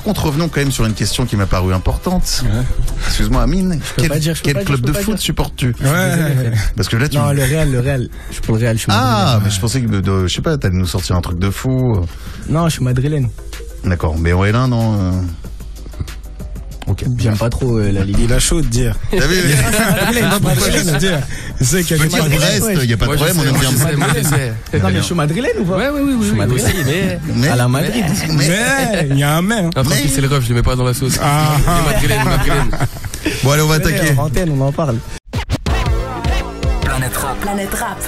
Par contre, revenons quand même sur une question qui m'a paru importante. Excuse-moi, Amine. peux Quel, pas dire, je peux quel dire, club je de foot supportes-tu Ouais. Parce que là, tu. Non, le Real, le Real. Je suis pour le Real, je suis Ah, madrilène. mais je pensais que, de- je sais pas, t'allais nous sortir un truc de fou. Non, je suis madrilène. D'accord, mais ouais, là, non. euh. Ok. J'aime pas trop euh, la Ligue. Il a chaud de dire. T'as vu A Petit des Brest, il n'y a pas de problème, on aime bien. Non, mais je suis madrilène ou pas? Ouais, oui, oui, oui, madrilène. aussi, mais. À la Madrid. Mais il y a un mais. tranquille, c'est le ref, je le mets pas dans la sauce. Ah. Madrilène, madrilène. Bon, allez, on va attaquer. En antenne, on en parle. Planète Rap.